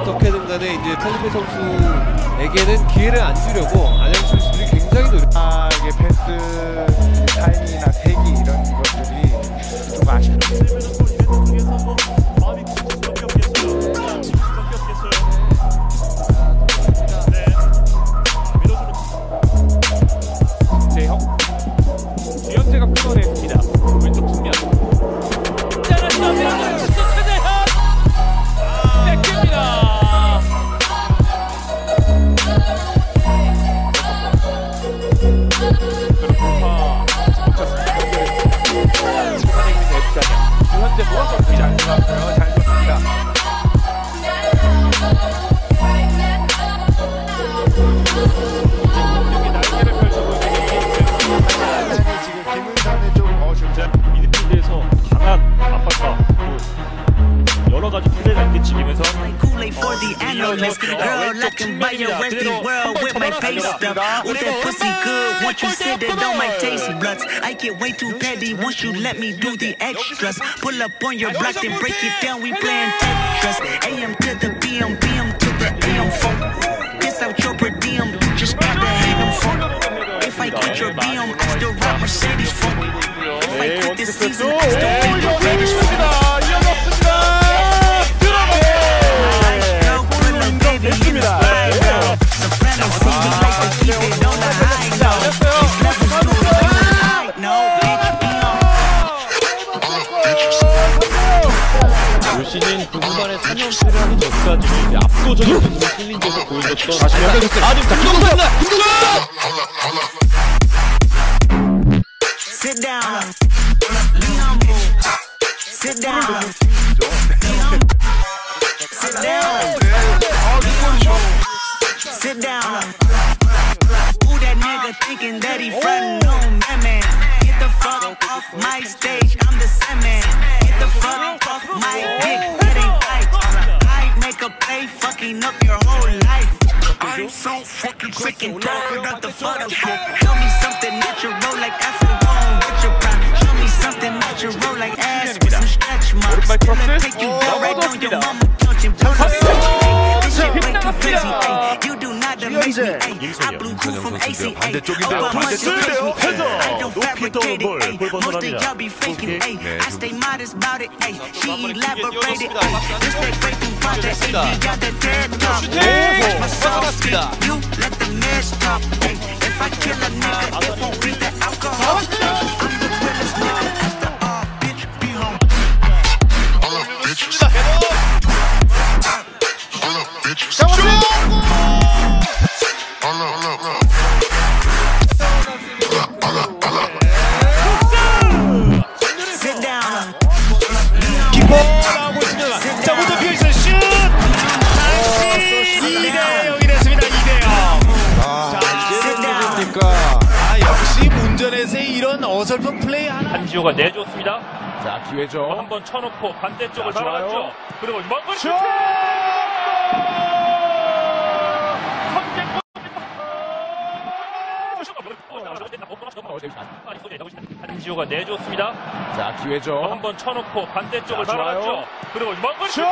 어떻게든 간에 이제 펠리페 선수에게는 기회를 안 주려고 안양 선수들이 굉장히 노력. 아, 이게 패스 근데 노란 점이 잘 들어갔어요. 잘 들어갑니다. 여러 가지 플레이가 있겠지 면서 my pay stuff. Ooh, that pussy good. Once you sit it on my taste buds. I get way too petty once you let me do the extras. Pull up on your block, then break it down. We playing Tetris. AM to the PM, PM to the AM funk. Piss out your per diem. Just gotta hang 'em funk. If I quit your BM, I still rock Mercedes funk. If I quit this season, 올 시즌 그 후반에 3연패를 하기 전까지는 압도적인 승리 실린제에서 보여줬던 다시 연결됐어요. 아, 지금 자, 김동수입니다. Sit down. Be humble. Sit down. Be humble. Sit down. Be humble. Sit down. Who that nigga thinking that he frontin' on man, man? Get the fuck off my stage. I'm the Sandman. Get Fucking sick and tired of the photo. Show me something natural like Afro Bone with your prime. Show me something natural like ass with some stretch marks. Gonna take you down right on your mama couch and put a This shit way crazy. ay. You do not amaze me. ay. I blew cool from ACA. Over much you pay me. ay. I don't fabricate it. ay. Most of be faking. I stay modest about it. ay. She elaborated. ay. This that great thing that. ay. Got that dead talk. Watch my soul speak. You let the mess talk. ay. If I kill a nigga, it won't be the alcohol. 어설픈 플레이 하나. 한지호가 내줬습니다. 자, 기회죠. 한번 쳐놓고 반대쪽을 자, 좋아요. 바라봤죠. 그리고 먼 슛! 한지호가 내줬습니다. 자, 기회죠. 한번 쳐놓고 반대쪽을 자. 바라봤죠. 그리고 먼 슛!